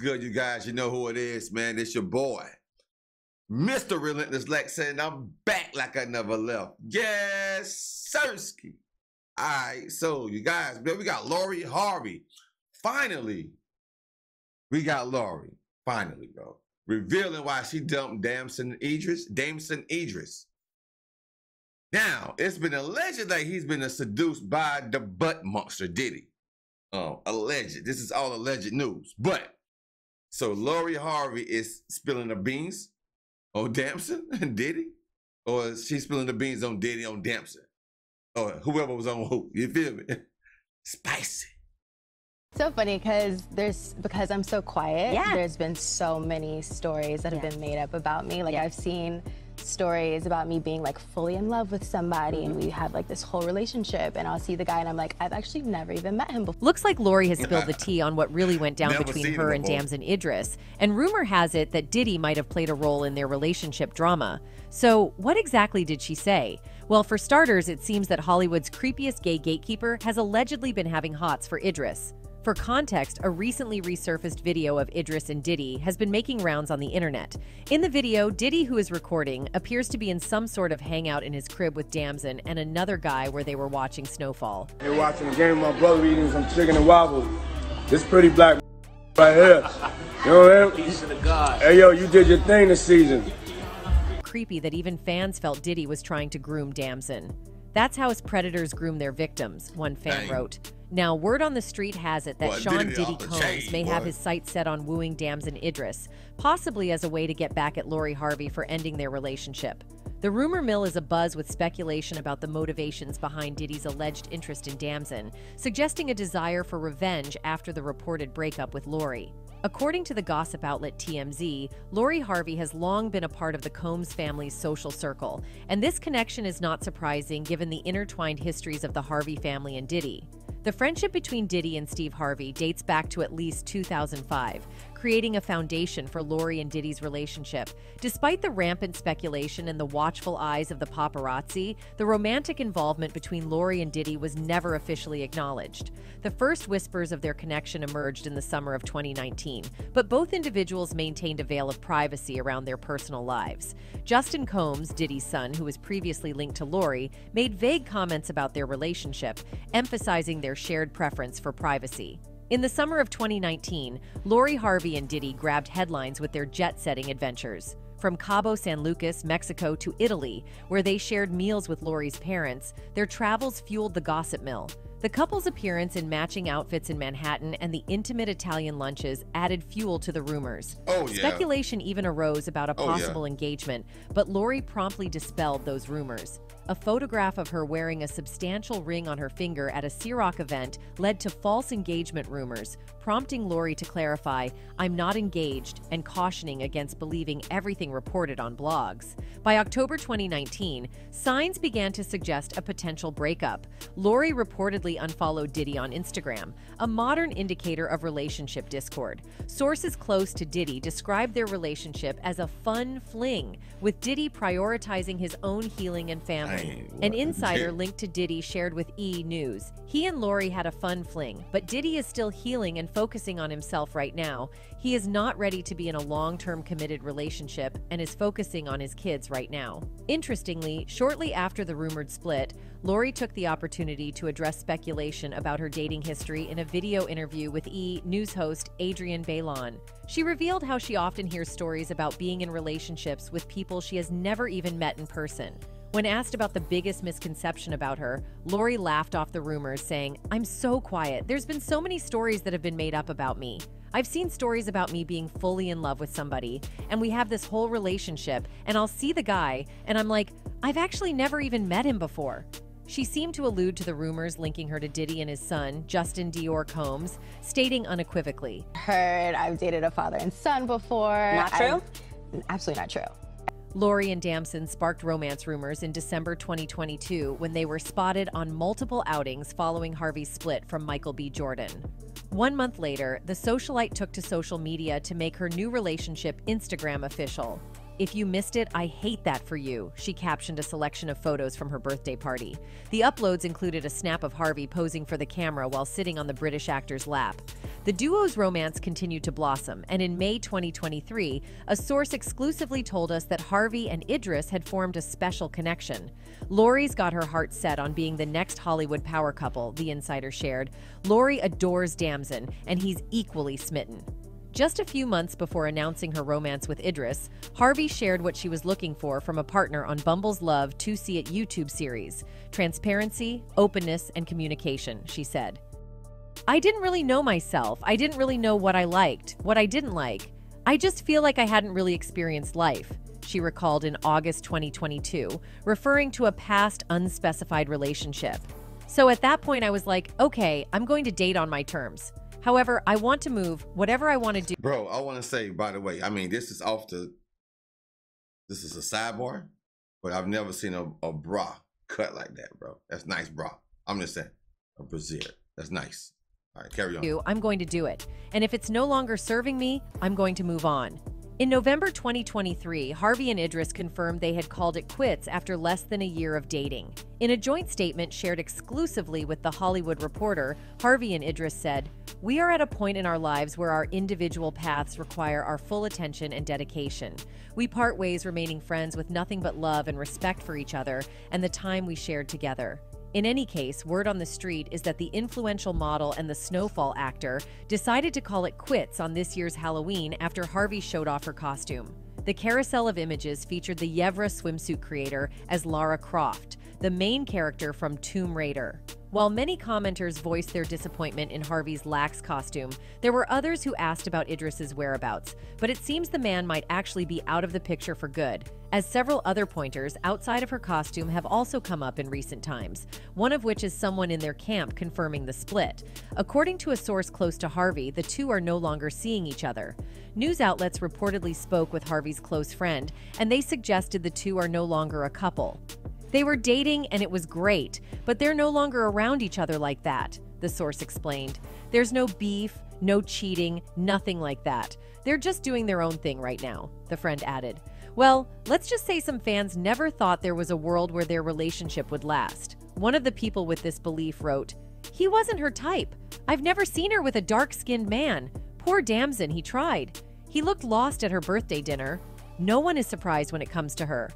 Good, you guys? You know who it is, man. It's your boy, Mr. Relentless Lex, saying I'm back like I never left. Yes, Sirski. All right, so you guys, man, we got Lori Harvey. Finally, we got Lori. Finally, bro. Revealing why she dumped Damson Idris. Damson Idris. Now, it's been alleged that he's been seduced by the butt monster Diddy. Oh, alleged. This is all alleged news. But so Lori Harvey is spilling the beans on Damson and Diddy, or is she spilling the beans on Diddy on Damson, or whoever was on who? You feel me? Spicy. So funny because there's because I'm so quiet. Yeah. There's been so many stories that have Yeah. been made up about me. Like Yeah. I've seen stories about me being like fully in love with somebody and we have like this whole relationship and I'll see the guy and I'm like I've actually never even met him before. Looks like Lori has spilled the tea on what really went down Never between her and before. Damson Idris, and rumor has it that Diddy might have played a role in their relationship drama. So, what exactly did she say? Well, for starters, it seems that Hollywood's creepiest gay gatekeeper has allegedly been having hots for Idris. For context, a recently resurfaced video of Idris and Diddy has been making rounds on the internet. In the video, Diddy, who is recording, appears to be in some sort of hangout in his crib with Damson and another guy where they were watching snowfall. You're watching the game, my brother eating some chicken and waffles. This pretty black right here. You know what I mean? Hey yo, you did your thing this season. creepy that even fans felt Diddy was trying to groom Damson. That's how his predators groom their victims, one fan Dang. wrote. Now, word on the street has it that Boy, Sean Diddy Diddy Combs chain, may have his sights set on wooing Damson Idris, possibly as a way to get back at Lori Harvey for ending their relationship. The rumor mill is abuzz with speculation about the motivations behind Diddy's alleged interest in Damson, suggesting a desire for revenge after the reported breakup with Lori. According to the gossip outlet TMZ, Lori Harvey has long been a part of the Combs family's social circle, and this connection is not surprising given the intertwined histories of the Harvey family and Diddy. The friendship between Diddy and Steve Harvey dates back to at least 2005, creating a foundation for Lori and Diddy's relationship. Despite the rampant speculation and the watchful eyes of the paparazzi, the romantic involvement between Lori and Diddy was never officially acknowledged. The first whispers of their connection emerged in the summer of 2019, but both individuals maintained a veil of privacy around their personal lives. Justin Combs, Diddy's son, who was previously linked to Lori, made vague comments about their relationship, emphasizing their shared preference for privacy. In the summer of 2019, Lori Harvey and Diddy grabbed headlines with their jet setting adventures. From Cabo San Lucas, Mexico to Italy, where they shared meals with Lori's parents, their travels fueled the gossip mill. The couple's appearance in matching outfits in Manhattan and the intimate Italian lunches added fuel to the rumors. Oh, yeah. Speculation even arose about a Oh, yeah. possible engagement, but Lori promptly dispelled those rumors. A photograph of her wearing a substantial ring on her finger at a Ciroc event led to false engagement rumors, prompting Lori to clarify, I'm not engaged, and cautioning against believing everything reported on blogs. By October 2019, signs began to suggest a potential breakup. Lori reportedly unfollowed Diddy on Instagram, a modern indicator of relationship discord. Sources close to Diddy described their relationship as a fun fling, with Diddy prioritizing his own healing and family. An insider linked to Diddy shared with E! News. He and Lori had a fun fling, but Diddy is still healing and focusing on himself right now. He is not ready to be in a long term committed relationship and is focusing on his kids right now. Interestingly, shortly after the rumored split, Lori took the opportunity to address speculation about her dating history in a video interview with E! News host Adrienne Bailon. She revealed how she often hears stories about being in relationships with people she has never even met in person. When asked about the biggest misconception about her, Lori laughed off the rumors, saying, I'm so quiet. There's been so many stories that have been made up about me. I've seen stories about me being fully in love with somebody, and we have this whole relationship, and I'll see the guy, and I'm like, I've actually never even met him before. She seemed to allude to the rumors linking her to Diddy and his son, Justin Dior Combs, stating unequivocally, Heard I've dated a father and son before. Not true? I've- absolutely not true. Lori and Damson sparked romance rumors in December 2022 when they were spotted on multiple outings following Harvey's split from Michael B. Jordan. One month later, the socialite took to social media to make her new relationship Instagram official. If you missed it, I hate that for you, she captioned a selection of photos from her birthday party. The uploads included a snap of Harvey posing for the camera while sitting on the British actor's lap. The duo's romance continued to blossom, and in May 2023, a source exclusively told us that Harvey and Idris had formed a special connection. Lori's got her heart set on being the next Hollywood power couple, the insider shared. Lori adores Damson, and he's equally smitten. Just a few months before announcing her romance with Idris, Harvey shared what she was looking for from a partner on Bumble's Love to See It YouTube series transparency, openness, and communication, she said. I didn't really know myself. I didn't really know what I liked, what I didn't like. I just feel like I hadn't really experienced life, she recalled in August 2022, referring to a past unspecified relationship. So at that point, I was like, okay, I'm going to date on my terms. However, I want to move whatever I want to do. Bro, I want to say, by the way, I mean, this is off the, this is a sidebar, but I've never seen a, a bra cut like that, bro. That's nice bra. I'm just saying, a brassiere. That's nice. All right, carry on. I'm going to do it. And if it's no longer serving me, I'm going to move on. In November 2023, Harvey and Idris confirmed they had called it quits after less than a year of dating. In a joint statement shared exclusively with The Hollywood Reporter, Harvey and Idris said, We are at a point in our lives where our individual paths require our full attention and dedication. We part ways remaining friends with nothing but love and respect for each other and the time we shared together. In any case, word on the street is that the influential model and the Snowfall actor decided to call it quits on this year's Halloween after Harvey showed off her costume. The carousel of images featured the Yevrah swimsuit creator as Lara Croft, the main character from Tomb Raider. While many commenters voiced their disappointment in Harvey's lax costume, there were others who asked about Idris's whereabouts, but it seems the man might actually be out of the picture for good, as several other pointers outside of her costume have also come up in recent times, one of which is someone in their camp confirming the split. According to a source close to Harvey, the two are no longer seeing each other. News outlets reportedly spoke with Harvey's close friend, and they suggested the two are no longer a couple. They were dating and it was great, but they're no longer around each other like that, the source explained. There's no beef, no cheating, nothing like that. They're just doing their own thing right now, the friend added. Well, let's just say some fans never thought there was a world where their relationship would last. One of the people with this belief wrote, He wasn't her type. I've never seen her with a dark skinned man. Poor Damson, he tried. He looked lost at her birthday dinner. No one is surprised when it comes to her.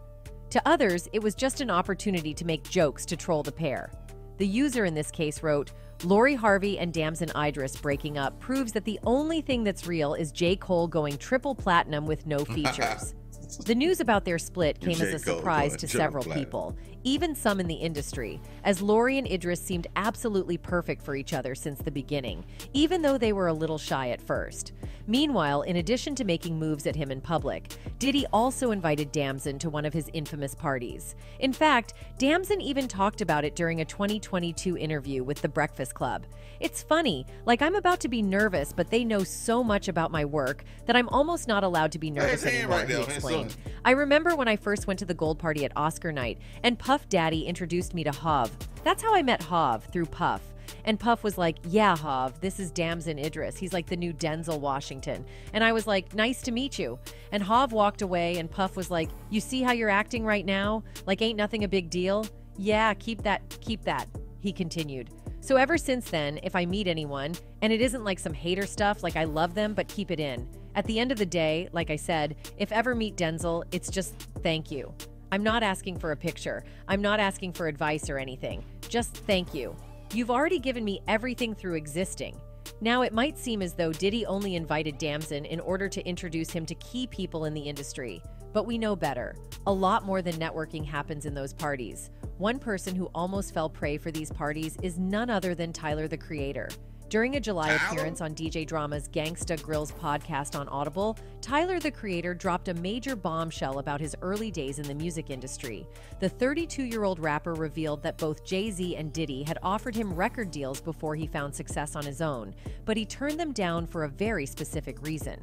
To others, it was just an opportunity to make jokes to troll the pair. The user in this case wrote, Lori Harvey and Damson Idris breaking up proves that the only thing that's real is J. Cole going triple platinum with no features. The news about their split came as a surprise to several people, even some in the industry, as Lori and Idris seemed absolutely perfect for each other since the beginning, even though they were a little shy at first. Meanwhile, in addition to making moves at him in public, Diddy also invited Damson to one of his infamous parties. In fact, Damson even talked about it during a 2022 interview with The Breakfast Club. It's funny, like I'm about to be nervous, but they know so much about my work that I'm almost not allowed to be nervous anymore, right he explained. I remember when I first went to the Gold Party at Oscar night, and Puff Daddy introduced me to Hav. That's how I met Hav, through Puff. And Puff was like, Yeah, Hav, this is Damson Idris. He's like the new Denzel Washington. And I was like, Nice to meet you. And Hav walked away, and Puff was like, You see how you're acting right now? Like, ain't nothing a big deal? Yeah, keep that, keep that, he continued. So ever since then, if I meet anyone, and it isn't like some hater stuff, like I love them, but keep it in. At the end of the day, like I said, if ever meet Denzel, it's just thank you. I'm not asking for a picture. I'm not asking for advice or anything. Just thank you. You've already given me everything through existing. Now, it might seem as though Diddy only invited Damson in order to introduce him to key people in the industry, but we know better. A lot more than networking happens in those parties. One person who almost fell prey for these parties is none other than Tyler the Creator. During a July appearance on DJ Drama's Gangsta Grillz podcast on Audible, Tyler the Creator dropped a major bombshell about his early days in the music industry. The 32 year old rapper revealed that both Jay Z and Diddy had offered him record deals before he found success on his own, but he turned them down for a very specific reason.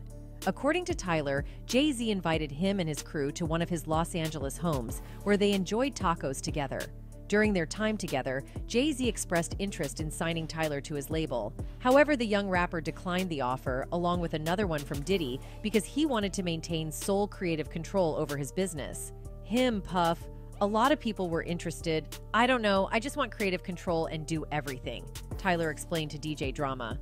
According to Tyler, Jay Z invited him and his crew to one of his Los Angeles homes, where they enjoyed tacos together. During their time together, Jay Z expressed interest in signing Tyler to his label. However, the young rapper declined the offer, along with another one from Diddy, because he wanted to maintain sole creative control over his business. Him, Puff, a lot of people were interested. I don't know, I just want creative control and do everything, Tyler explained to DJ Drama.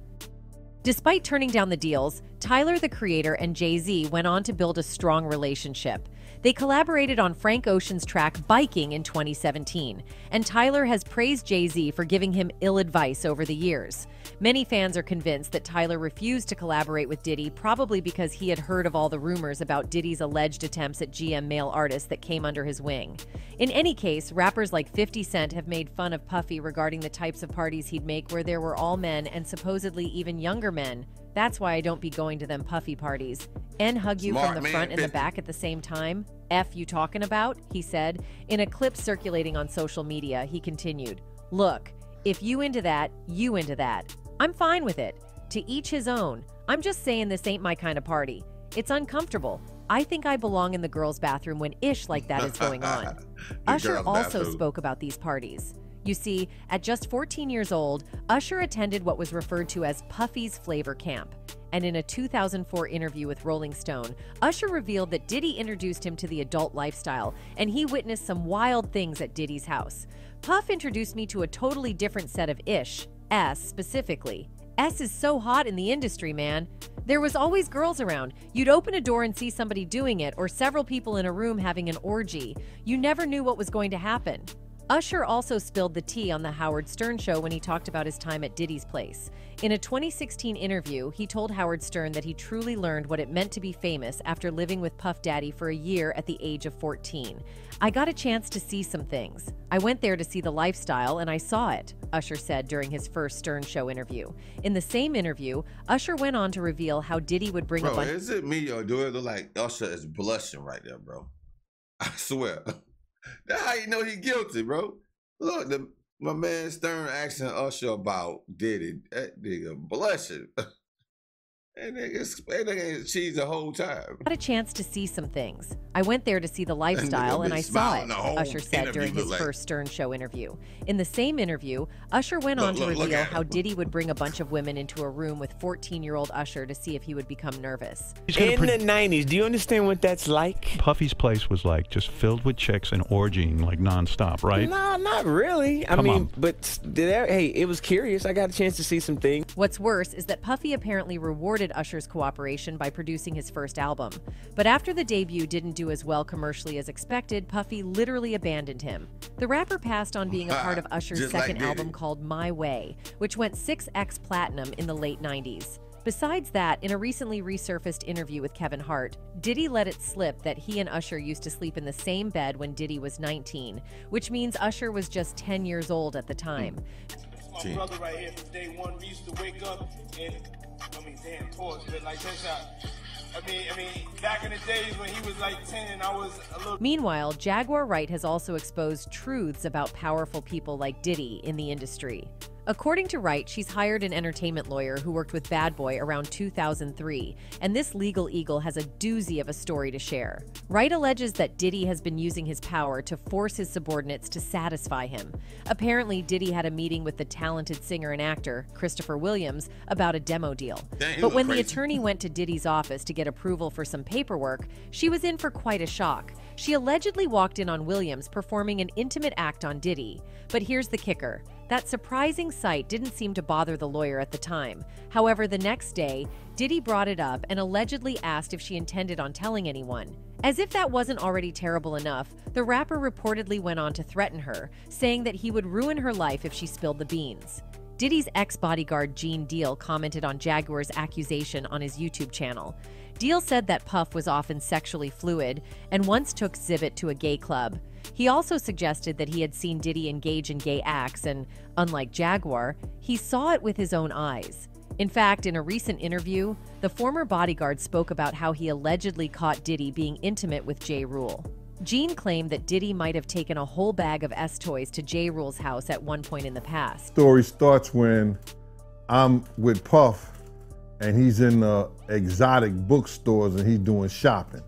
Despite turning down the deals, Tyler the Creator and Jay Z went on to build a strong relationship. They collaborated on Frank Ocean's track Biking in 2017, and Tyler has praised Jay Z for giving him ill advice over the years. Many fans are convinced that Tyler refused to collaborate with Diddy probably because he had heard of all the rumors about Diddy's alleged attempts at GM male artists that came under his wing. In any case, rappers like 50 Cent have made fun of Puffy regarding the types of parties he'd make where there were all men and supposedly even younger men. That's why I don't be going to them puffy parties. And hug you Smart from the man, front and the back at the same time. F you talking about? He said. In a clip circulating on social media, he continued, Look, if you into that, you into that. I'm fine with it. To each his own. I'm just saying this ain't my kind of party. It's uncomfortable. I think I belong in the girls' bathroom when ish like that is going on. Usher also spoke about these parties. You see, at just 14 years old, Usher attended what was referred to as Puffy's Flavor Camp. And in a 2004 interview with Rolling Stone, Usher revealed that Diddy introduced him to the adult lifestyle, and he witnessed some wild things at Diddy's house. Puff introduced me to a totally different set of ish, S specifically. S is so hot in the industry, man. There was always girls around. You'd open a door and see somebody doing it, or several people in a room having an orgy. You never knew what was going to happen. Usher also spilled the tea on the Howard Stern show when he talked about his time at Diddy's place. In a 2016 interview, he told Howard Stern that he truly learned what it meant to be famous after living with Puff Daddy for a year at the age of 14. I got a chance to see some things. I went there to see the lifestyle and I saw it, Usher said during his first Stern show interview. In the same interview, Usher went on to reveal how Diddy would bring a Bro, bunch is it me or do it look like Usher is blushing right there, bro? I swear. That's how you know he guilty, bro. Look, the, my man Stern asking Usher about Diddy. That nigga blushing. that nigga, that cheese the whole time. got a chance to see some things. I went there to see the lifestyle nigga and I saw it, Usher said during his like- first Stern Show interview. In the same interview, Usher went Look, on to look, look reveal at how. Diddy would bring a bunch of women into a room with 14 year old Usher to see if he would become nervous. In pre- the 90s, do you understand what that's like? Puffy's place was like just filled with chicks and orgying like nonstop, right? No, not really. I Come mean, on. but there, hey, it was curious. I got a chance to see some things. What's worse is that Puffy apparently rewarded Usher's cooperation by producing his first album. But after the debut didn't do as well commercially as expected, Puffy literally abandoned him. The rapper passed on being a part of Usher's Just like second album called My Way, which went 6x platinum in the late 90s. Besides that, in a recently resurfaced interview with Kevin Hart, Diddy let it slip that he and Usher used to sleep in the same bed when Diddy was 19, which means Usher was just 10 years old at the time. My brother right here from day one. We used to wake up and I mean, damn, pause, but like that's how. I mean, I mean, back in the days when he was like ten and I was a little. Meanwhile, Jaguar Wright has also exposed truths about powerful people like Diddy in the industry. According to Wright, she's hired an entertainment lawyer who worked with Bad Boy around 2003, and this legal eagle has a doozy of a story to share. Wright alleges that Diddy has been using his power to force his subordinates to satisfy him. Apparently, Diddy had a meeting with the talented singer and actor, Christopher Williams, about a demo deal. But when the attorney went to Diddy's office to get approval for some paperwork, she was in for quite a shock. She allegedly walked in on Williams performing an intimate act on Diddy. But here's the kicker that surprising sight didn't seem to bother the lawyer at the time. However, the next day, Diddy brought it up and allegedly asked if she intended on telling anyone. As if that wasn't already terrible enough, the rapper reportedly went on to threaten her, saying that he would ruin her life if she spilled the beans. Diddy's ex bodyguard Gene Deal commented on Jaguar's accusation on his YouTube channel. Deal said that Puff was often sexually fluid and once took Zibbit to a gay club. He also suggested that he had seen Diddy engage in gay acts and, unlike Jaguar, he saw it with his own eyes. In fact, in a recent interview, the former bodyguard spoke about how he allegedly caught Diddy being intimate with Ja Rule. Gene claimed that Diddy might have taken a whole bag of S toys to Ja Rule's house at one point in the past. story starts when I'm with Puff and he's in the exotic bookstores and he's doing shopping.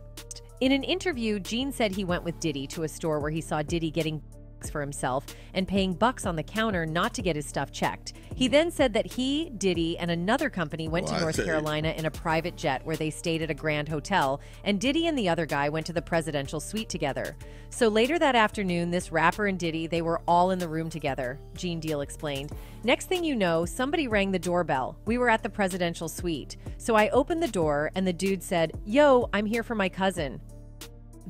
In an interview, Gene said he went with Diddy to a store where he saw Diddy getting for himself and paying bucks on the counter not to get his stuff checked. He then said that he, Diddy, and another company went Well, to North. Carolina in a private jet where they stayed at a grand hotel, and Diddy and the other guy went to the presidential suite together. So later that afternoon, this rapper and Diddy, they were all in the room together, Gene Deal explained. Next thing you know, somebody rang the doorbell. We were at the presidential suite. So I opened the door, and the dude said, Yo, I'm here for my cousin.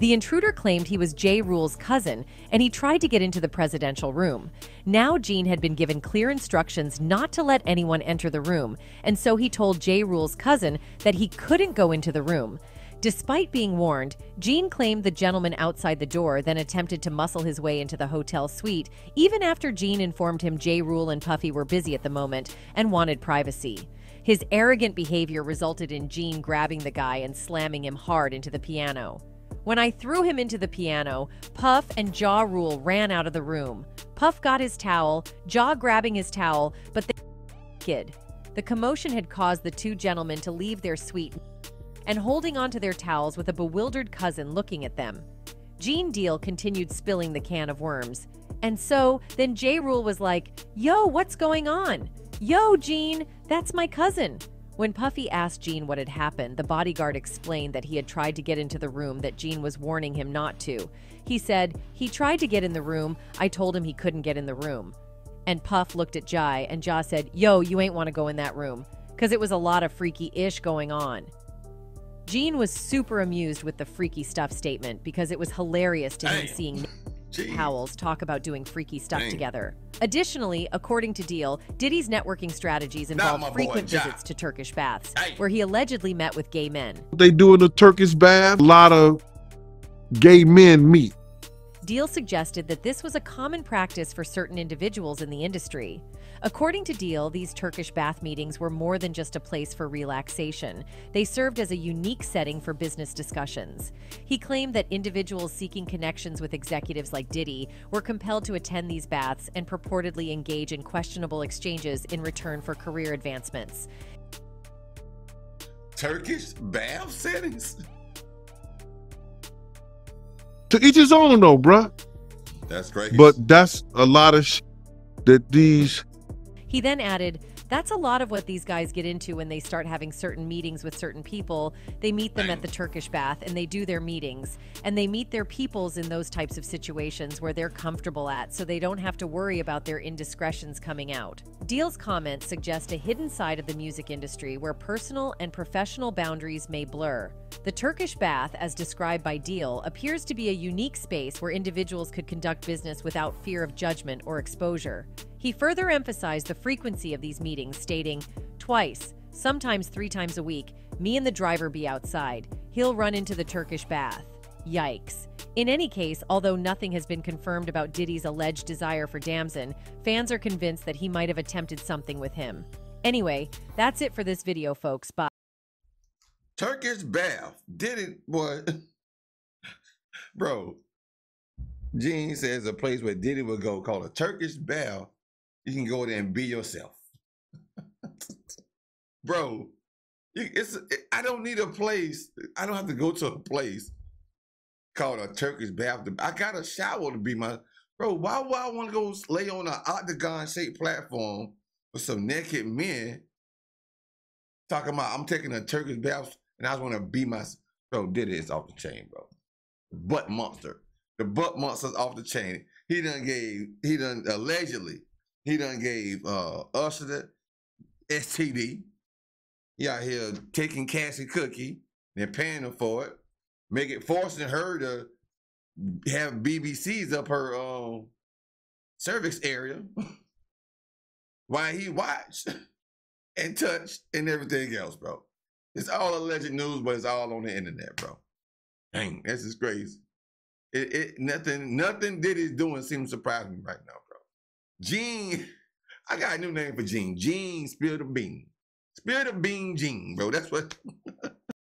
The intruder claimed he was Ja Rule's cousin, and he tried to get into the presidential room. Now, Gene had been given clear instructions not to let anyone enter the room, and so he told Ja Rule's cousin that he couldn't go into the room. Despite being warned, Gene claimed the gentleman outside the door then attempted to muscle his way into the hotel suite, even after Gene informed him Ja Rule and Puffy were busy at the moment and wanted privacy. His arrogant behavior resulted in Gene grabbing the guy and slamming him hard into the piano. When I threw him into the piano, Puff and Ja Rule ran out of the room. Puff got his towel, Jaw grabbing his towel, but they kid. The commotion had caused the two gentlemen to leave their suite and holding onto their towels with a bewildered cousin looking at them. Gene Deal continued spilling the can of worms. And so then Ja Rule was like, Yo, what's going on? Yo, Gene, that's my cousin. When Puffy asked Gene what had happened, the bodyguard explained that he had tried to get into the room that Gene was warning him not to. He said, He tried to get in the room. I told him he couldn't get in the room. And Puff looked at Ja, and Ja said, Yo, you ain't want to go in that room. Because it was a lot of freaky ish going on. Gene was super amused with the freaky stuff statement because it was hilarious to him Damn. seeing Gee. Howells talk about doing freaky stuff Dang. together. Additionally, according to Deal, Diddy's networking strategies Now involved my boy, frequent Ja. visits to Turkish baths, Hey. where he allegedly met with gay men. They do in a Turkish bath. A lot of gay men meet. Deal suggested that this was a common practice for certain individuals in the industry. According to Deal, these Turkish bath meetings were more than just a place for relaxation. They served as a unique setting for business discussions. He claimed that individuals seeking connections with executives like Diddy were compelled to attend these baths and purportedly engage in questionable exchanges in return for career advancements. Turkish bath settings. To each his own, though, bruh. That's crazy. But that's a lot of sh- that these He then added, That's a lot of what these guys get into when they start having certain meetings with certain people. They meet them at the Turkish bath and they do their meetings. And they meet their peoples in those types of situations where they're comfortable at, so they don't have to worry about their indiscretions coming out. Deal's comments suggest a hidden side of the music industry where personal and professional boundaries may blur. The Turkish bath, as described by Deal, appears to be a unique space where individuals could conduct business without fear of judgment or exposure. He further emphasized the frequency of these meetings, stating, Twice, sometimes three times a week, me and the driver be outside. He'll run into the Turkish bath. Yikes. In any case, although nothing has been confirmed about Diddy's alleged desire for Damson, fans are convinced that he might have attempted something with him. Anyway, that's it for this video, folks. Bye. Turkish bath. Did it, boy. Bro, Gene says a place where Diddy would go called a Turkish bath. You can go there and be yourself. Bro, it's it- I don't need a place. I don't have to go to a place called a Turkish bath. I got a shower to be my bro. Why would I want to go lay on an octagon shaped platform with some naked men talking about I'm taking a Turkish bath and I just want to be my bro. Did it? It's off the chain, bro. Butt monster. The butt monster's off the chain. He done gave. He done allegedly. He done gave uh the STD. He out here taking Cassie Cookie and paying her for it, make it forcing her to have BBCs up her um cervix area while he watched and touched and everything else, bro. It's all alleged news, but it's all on the internet, bro. Dang, this is crazy. It, it nothing, nothing Diddy's doing seems surprising right now. Gene, I got a new name for Gene. Gene Spill the Bean. Spill the Bean Gene, bro. That's what